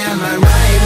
am I right?